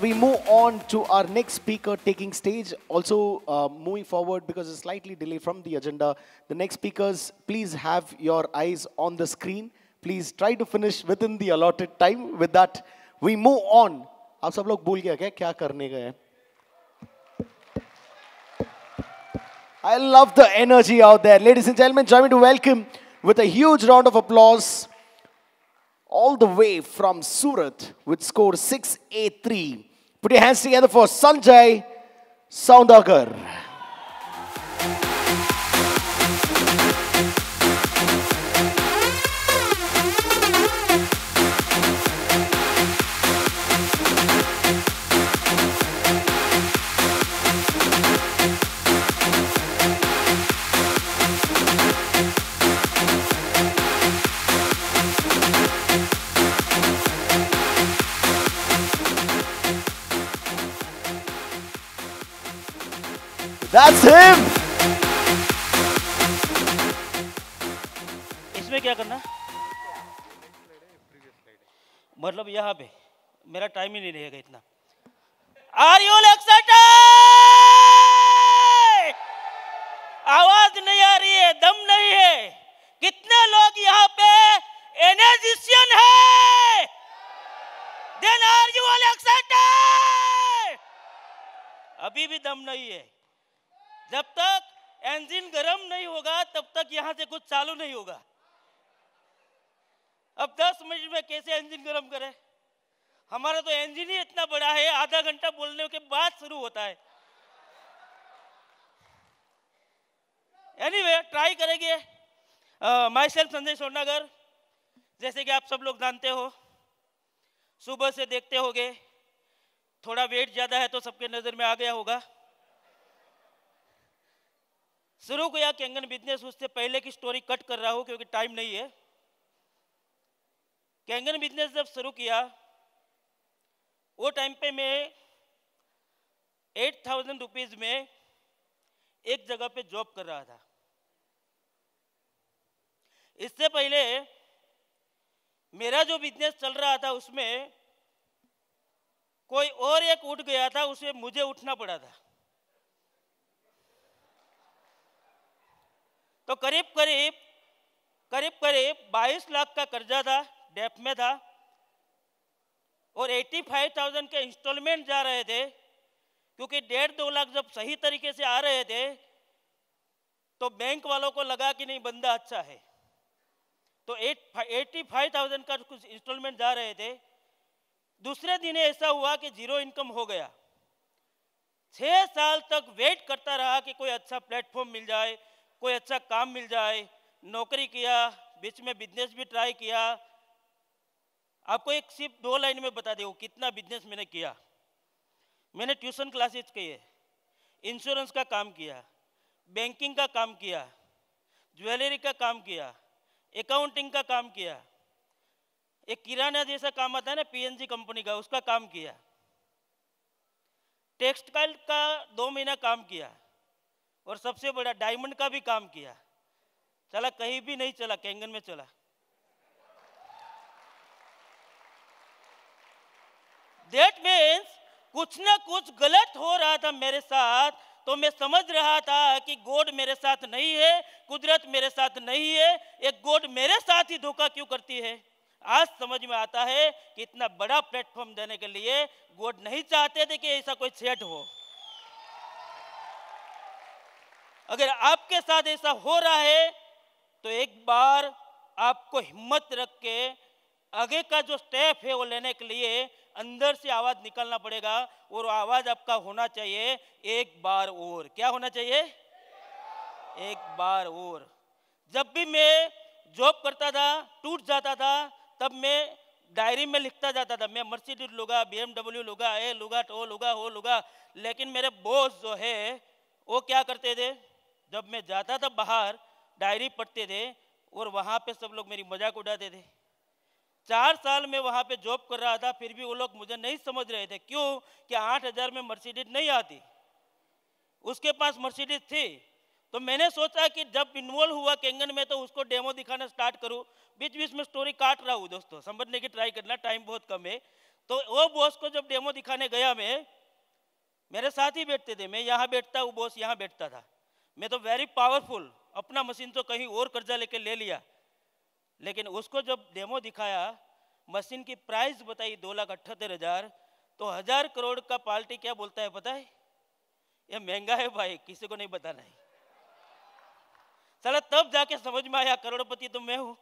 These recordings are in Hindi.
we move on to our next speaker taking stage. Also, uh, moving forward because it's slightly delay from the agenda. The next speakers, please have your eyes on the screen. Please try to finish within the allotted time. With that, we move on. आप सब लोग भूल गया क्या क्या करने गए हैं? I love the energy out there. Ladies and gentlemen, join me to welcome with a huge round of applause all the way from Surat with score 683. Put your hands together for Sanjay Soundagar. That's him. इसमें क्या करना? मतलब यहाँ पे। मेरा टाइम ही नहीं रहेगा इतना। आर यू एक्साइटेड आवाज़ नहीं आ रही है, दम नहीं है। कितने लोग यहाँ पे एनर्जिशियन है? देन आर यू अभी भी दम नहीं है। जब तक इंजन गर्म नहीं होगा, तब तक यहाँ से कुछ चालू नहीं होगा। अब 10 मिनट में कैसे इंजन गर्म करें? हमारा तो इंजन ही इतना बड़ा है, आधा घंटा बोलने के बाद शुरू होता है। एनीवे ट्राई करेंगे। माई सेल्फ संजय सोनागर, जैसे कि आप सब लोग जानते हो, सुबह से देखते होगे, थोड़ा वेट ज़्यादा है तो सबके नज़र में आ गया होगा। शुरू किया कैंगन बिज़नेस उससे पहले की स्टोरी कट कर रहा हूँ क्योंकि टाइम नहीं है। कैंगन बिज़नेस जब शुरू किया, वो टाइम पे मैं एट थाउज़ेंड रुपीज़ में एक जगह पे जॉब कर रहा था। इससे पहले मेरा जो बिज़नेस चल रहा था उसमें कोई और एक उठ गया था, उसे मुझे उठना पड़ा था। तो करीब करीब करीब करीब 22 लाख का कर्जा था डेप में था। और 85,000 के इंस्टॉलमेंट जा रहे थे क्योंकि डेढ़ दो लाख जब सही तरीके से आ रहे थे तो बैंक वालों को लगा कि नहीं बंदा अच्छा है। तो एट एट्टी फाइव थाउज़ेंड का कुछ इंस्टॉलमेंट जा रहे थे। दूसरे दिन ऐसा हुआ कि ज़ीरो इनकम हो गया। छः साल तक वेट करता रहा कि कोई अच्छा प्लेटफॉर्म मिल जाए कोई अच्छा काम मिल जाए, नौकरी किया, बीच में बिज़नेस भी ट्राई किया। आपको एक सिर्फ़ दो लाइन में बता दे कितना बिज़नेस मैंने किया। मैंने ट्यूशन क्लासेस किए इंश्योरेंस का काम किया बैंकिंग का काम किया ज्वेलरी का काम किया अकाउंटिंग का काम किया। एक किराना जैसा काम आता है ना पीएनजी कंपनी का, उसका काम किया। टेक्सटाइल का दो महीना काम किया। और सबसे बड़ा डायमंड का भी काम किया। चला, कहीं भी नहीं चला, कैंगन में चला। देट मीन्स कुछ ना कुछ गलत हो रहा था मेरे साथ तो मैं समझ रहा था कि गोड मेरे साथ नहीं है, कुदरत मेरे साथ नहीं है, एक गोड मेरे साथ ही धोखा क्यों करती है? आज समझ में आता है कि इतना बड़ा प्लेटफॉर्म देने के लिए गोड नहीं चाहते थे कि ऐसा कोई सेट हो। अगर आपके साथ ऐसा हो रहा है तो एक बार आपको हिम्मत रख के आगे का जो स्टेप है वो लेने के लिए अंदर से आवाज़ निकलना पड़ेगा और आवाज़ आपका होना चाहिए एक बार और। क्या होना चाहिए? एक बार और। जब भी मैं जॉब करता था, टूट जाता था, तब मैं डायरी में लिखता जाता था, मैं मर्सिडीज लूँगा बी एमडब्ल्यू लूँगा ए लूँगा टो लूँगा हो लूँगा, लेकिन मेरे बॉस जो है, वो क्या करते थे? जब मैं जाता था बाहर, डायरी पढ़ते थे और वहाँ पे सब लोग मेरी मज़ाक उड़ाते थे। चार साल में वहाँ पे जॉब कर रहा था, फिर भी वो लोग मुझे नहीं समझ रहे थे। क्यों? कि आठ हज़ार में मर्सिडीज नहीं आती। उसके पास मर्सिडीज थी। तो मैंने सोचा कि जब इन्वॉल्व हुआ केंगन में तो उसको डेमो दिखाना स्टार्ट करूँ। बीच बीच में स्टोरी काट रहा हूँ दोस्तों। समझने की ट्राई करना टाइम बहुत कम है। तो वो बॉस को जब डेमो दिखाने गया मैं, मेरे साथ ही बैठते थे। मैं यहाँ बैठता, वो बॉस यहाँ बैठता था। मैं तो वेरी पावरफुल अपना मशीन तो कहीं और कर्जा लेके ले लिया। लेकिन उसको जब डेमो दिखाया मशीन की प्राइस बताई दो लाख अठहत्तर हज़ार तो हज़ार करोड़ का पार्टी क्या बोलता है पता है? ये महँगा है भाई, किसी को नहीं बताना है। चला तब जाके समझ में आया, करोड़पति तो मैं हूँ।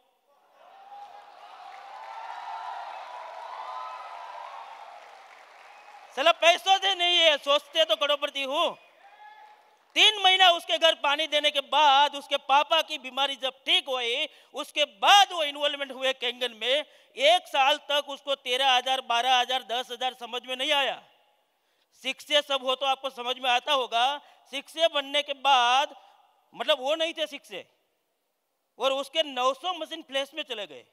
चला पैसों से नहीं है, सोचते तो करोड़पति हूँ। तीन महीना उसके घर पानी देने के बाद उसके पापा की बीमारी जब ठीक हुई, उसके बाद वो इन्वॉल्वमेंट हुए कैंगन में। एक साल तक उसको तेरह हज़ार, बारह हज़ार, दस हज़ार समझ में नहीं आया। शिक्षे सब हो तो आपको समझ में आता होगा, शिक्षे बनने के बाद मतलब वो नहीं थे शिक्षे, और उसके 900 मशीन फ्लैश में चले गए।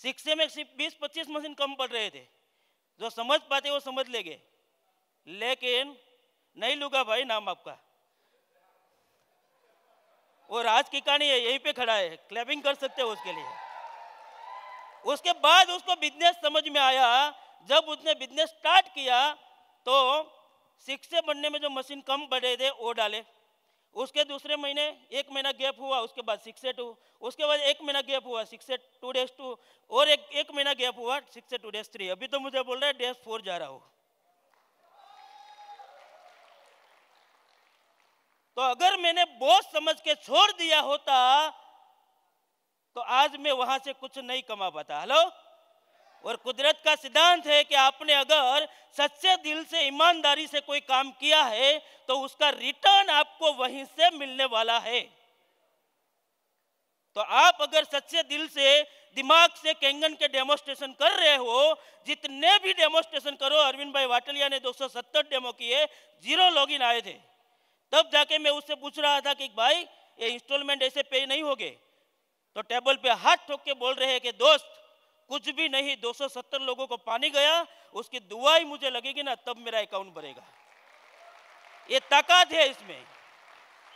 शिक्षे में सिर्फ़ बीस पच्चीस मशीन कम पड़ रहे थे। जो समझ पाते वो समझ ले लेकिन नहीं लूँगा भाई नाम आपका। वो राज की कहानी है, यहीं पे खड़ा है क्लैपिंग कर सकते हो उसके लिए। उसके बाद उसको बिज़नेस समझ में आया, जब उसने बिज़नेस स्टार्ट किया तो सिक्स बनने में जो मशीन कम बढ़े थे, वो डाले। उसके दूसरे महीने एक महीना गैप हुआ, उसके बाद सिक्स टू उसके बाद एक महीना गैप हुआ सिक्स टू डेज़ टू और एक एक महीना गैप हुआ सिक्स टू डेज़ थ्री अभी तो मुझे बोल रहा है डेज़ फोर जा रहा हो। तो अगर मैंने बोझ समझ के छोड़ दिया होता तो आज मैं वहाँ से कुछ नहीं कमा पाता। हेलो? और कुदरत का सिद्धांत है कि आपने अगर सच्चे दिल से, ईमानदारी से कोई काम किया है तो उसका रिटर्न आपको वहीं से मिलने वाला है। तो आप अगर सच्चे दिल से, दिमाग से कैंगन के डेमोस्ट्रेशन कर रहे हो, जितने भी डेमोस्ट्रेशन करो, अरविंद भाई वाटलिया ने 270 डेमो किए ज़ीरो लॉगिन आए थे। तब जाके मैं उससे पूछ रहा था कि भाई, ये इंस्टॉलमेंट ऐसे पे नहीं होगे? तो टेबल पे हाथ ठोक के बोल रहे हैं कि, दोस्त, कुछ भी नहीं 270 लोगों को पानी गया, उसकी दुआ ही मुझे लगेगी ना, तब मेरा अकाउंट भरेगा. ये ताकत है इसमें।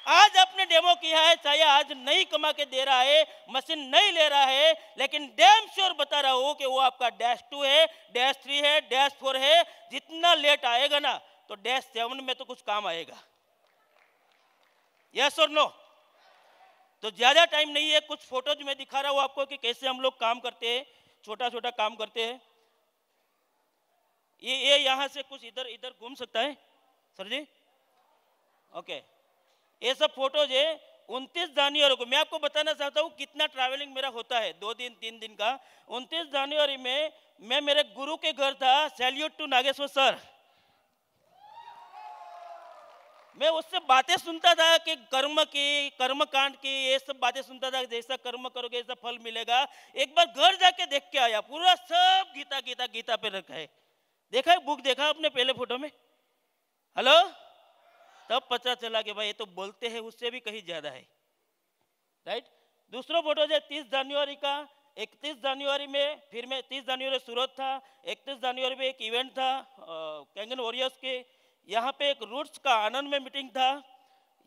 आज आपने डेमो किया है, चाहे आज नहीं कमा के दे रहा है मशीन नहीं ले रहा है, लेकिन डैम श्योर बता रहा हूँ कि वो आपका डैश टू है डैश थ्री है डैश फोर है, जितना लेट आएगा ना तो डैश सेवन में तो कुछ काम आएगा। यस और नो तो ज़्यादा टाइम नहीं है, कुछ फ़ोटोज़ में दिखा रहा हूँ आपको कि कैसे हम लोग काम करते हैं छोटा छोटा काम करते हैं। ये ये यहाँ से कुछ इधर इधर घूम सकता है? सर जी? ओके ये सब फ़ोटोज़ है, उनतीस जनवरी को, मैं आपको बताना चाहता हूँ कितना ट्रैवलिंग मेरा होता है, दो दिन, तीन दिन का। उनतीस जनवरी में, मैं मेरे गुरु के घर था सैल्यूट टू नागेश्वर सर मैं उससे बातें सुनता था कि कर्म की कर्म कांड की, ये सब बातें सुनता था जैसा कर्म करोगे ऐसा फल मिलेगा। एक बार घर जाके देख के आया, पूरा सब गीता गीता गीता पे रखा है। देखा है, बुक देखा आपने पहले फ़ोटो में? हेलो? तब पता चला कि भाई ये तो बोलते हैं, उससे भी कहीं ज़्यादा है। राइट दूसरा फ़ोटो जो तीस जनवरी का। इकतीस जनवरी में फिर मैं, तीस जनवरी सूरत था। इकतीस जनवरी में एक इवेंट था कैंगन वॉरियर्स के। यहाँ पे एक रूट्स का आनंद में मीटिंग था,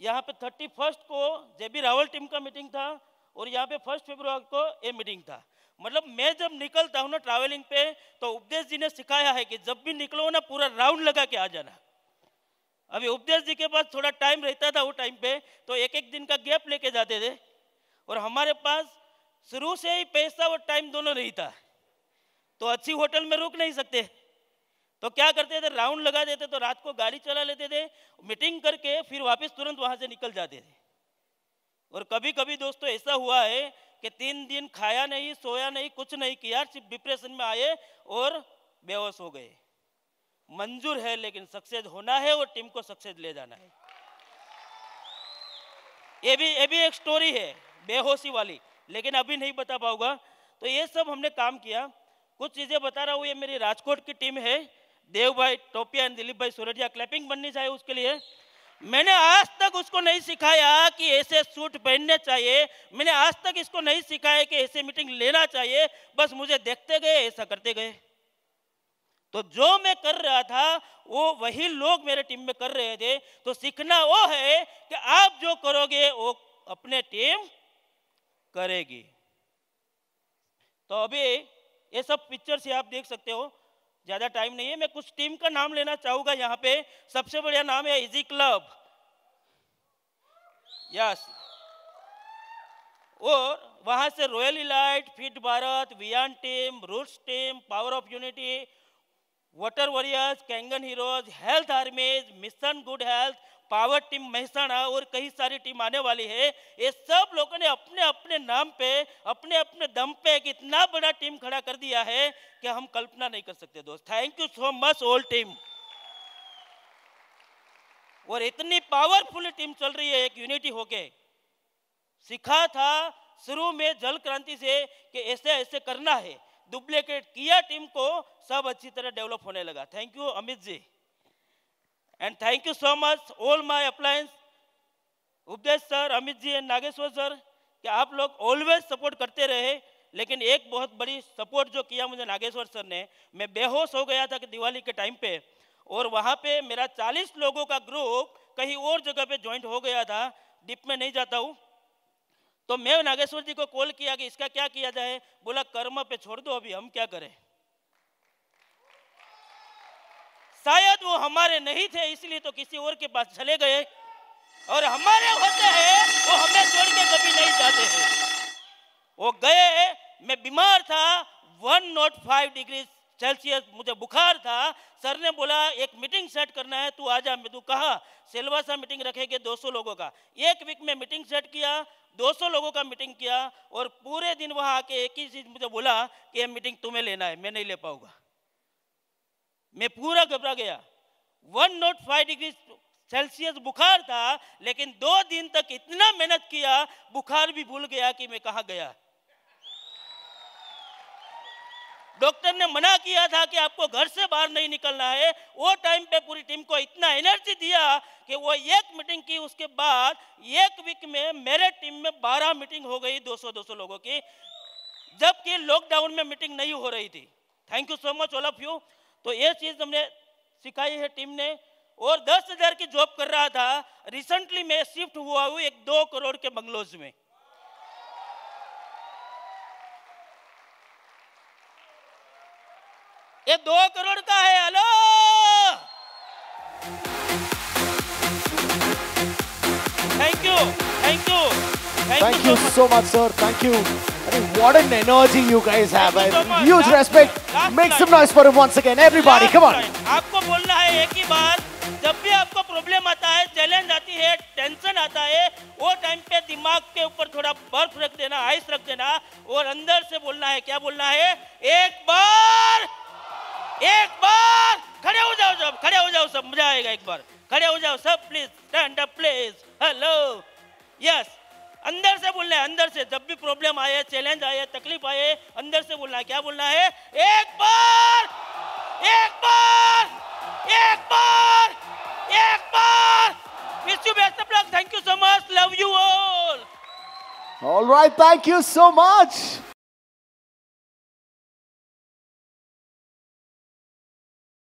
यहाँ पे थर्टी फ़र्स्ट को जेबी रावल टीम का मीटिंग था और यहाँ पे फ़र्स्ट फेब्रुआरी को ये मीटिंग था। मतलब मैं जब निकलता हूँ ना ट्रैवलिंग पे तो उपदेश जी ने सिखाया है कि जब भी निकलो ना पूरा राउंड लगा के आ जाना। अभी उपदेश जी के पास थोड़ा टाइम रहता था वो टाइम पे तो एक एक दिन का गैप लेके जाते थे। और हमारे पास शुरू से ही पैसा और टाइम दोनों नहीं था। तो अच्छी होटल में रुक नहीं सकते। तो क्या करते थे? राउंड लगा देते तो रात को गाड़ी चला लेते थे, मीटिंग करके फिर वापस तुरंत वहाँ से निकल जाते थे। और कभी कभी दोस्तों ऐसा हुआ है कि तीन दिन खाया नहीं, सोया नहीं, कुछ नहीं किया, सिर्फ़ डिप्रेशन में आए और बेहोश हो गए। मंजूर है, लेकिन सक्सेस होना है और टीम को सक्सेस ले जाना है। ये भी ये भी एक स्टोरी है, बेहोशी वाली, लेकिन अभी नहीं बता पाऊँगा। तो ये सब हमने काम किया। कुछ चीज़ें बता रहा हूँ, ये मेरी राजकोट की टीम है। देव भाई टोपिया एंड दिलीप भाई सूरजिया क्लैपिंग बननी चाहिए उसके लिए। मैंने आज तक उसको नहीं सिखाया कि ऐसे सूट पहनने चाहिए। मैंने आज तक इसको नहीं सिखाया कि ऐसे मीटिंग लेना चाहिए। बस मुझे देखते गए, ऐसा करते गए। तो जो मैं कर रहा था, वो वही लोग मेरे टीम में कर रहे थे। तो सीखना वो है कि आप जो करोगे, वो अपने टीम करेगी। तो अभी ये सब पिक्चर्स आप देख सकते हो। ज़्यादा टाइम नहीं है, मैं कुछ टीम का नाम लेना चाहूँगा यहाँ पे। सबसे बढ़िया नाम है इजी क्लब यस और वहाँ से royal elite fit Bharat Viaan team roots team power of unity water warriors Kangen heroes health armies mission good health power team Mehsana और कई सारी टीम आने वाली है, ये सब लोगों ने अपने अपने नाम पे, अपने अपने दम पे एक इतना बड़ा टीम खड़ा कर दिया है कि हम कल्पना नहीं कर सकते दोस्त। Thank you so much all team और इतनी पावरफुल टीम चल रही है, एक यूनिटी होके सिखा था शुरू में जल क्रांति से कि ऐसे ऐसे करना है। डुप्लीकेट किया टीम को, सब अच्छी तरह डेवलप होने लगा। Thank you Amit ji. And thank you so much all my appliance Upadesh sir Amit ji and Nageshwar sir कि आप लोग ऑलवेज सपोर्ट करते रहे, लेकिन एक बहुत बड़ी सपोर्ट जो किया मुझे नागेश्वर सर ने, मैं बेहोश हो गया था कि दिवाली के टाइम पे, और वहाँ पे मेरा 40 लोगों का ग्रुप कहीं और जगह पे ज्वाइंट हो गया था डिप में नहीं जाता हूँ। तो मैं नागेश्वर जी को कॉल किया कि इसका क्या किया जाए, बोला, कर्म पे छोड़ दो, अभी हम क्या करें? शायद वो हमारे नहीं थे, इसलिए तो किसी और के पास चले गए। और हमारे होते हैं, वो हमें छोड़ के कभी नहीं जाते हैं। वो गए, मैं बीमार था, one naught five degree Celsius मुझे बुखार था। सर ने बोला, एक मीटिंग सेट करना है, तू आ जा। मैं तू कहा, सिलवासा मीटिंग रखेंगे 200 लोगों का। एक वीक में मीटिंग सेट किया 200 लोगों का मीटिंग किया, और पूरे दिन वहाँ आके एक ही चीज़ मुझे बोला कि ये मीटिंग तुम्हें लेना है, मैं नहीं ले पाऊँगा। मैं पूरा घबरा गया। One naught five degree Celsius बुखार था, लेकिन दो दिन तक इतना मेहनत किया, बुखार भी भूल गया कि मैं कहा गया। डॉक्टर ने मना किया था कि आपको घर से बाहर नहीं निकलना है। वो टाइम पे पूरी टीम को इतना एनर्जी दिया कि वो एक मीटिंग की, उसके बाद एक वीक में मेरे टीम में 12 मीटिंग हो गई 200 200 लोगों की, जबकि लॉकडाउन में मीटिंग नहीं हो रही थी। Thank you so much all of you तो ये चीज़ हमने सिखाई है टीम ने। और दस हज़ार की जॉब कर रहा था। रिसेंटली मैं शिफ्ट हुआ हूँ एक दो करोड़ के बंगलोज में। ये दो करोड़ का है hello Thank you so much, sir. Thank you. I mean, what an energy you guys have. Thank you so much. Huge Last respect. last Make some noise for him once again. Everybody, come on. आपको बोलना है एक ही बात जब भी आपको प्रॉब्लम आता है चैलेंज आती है टेंशन आता है वो टाइम पे दिमाग के ऊपर थोड़ा बर्फ़ रख देना आइस रख देना और अंदर से बोलना है क्या बोलना है एक बार एक बार खड़े हो जाओ सब खड़े हो जाओ सब मज़ा आएगा एक बार खड़े हो जाओ सब please stand up please hello yes अंदर से बोलना है, अंदर से। जब भी प्रॉब्लम आए चैलेंज आए, तकलीफ़ आए, अंदर से बोलना है। क्या बोलना है? एक बार एक बार एक बार एक बार। Miss you best of luck thank you so much love you all all right thank you so much.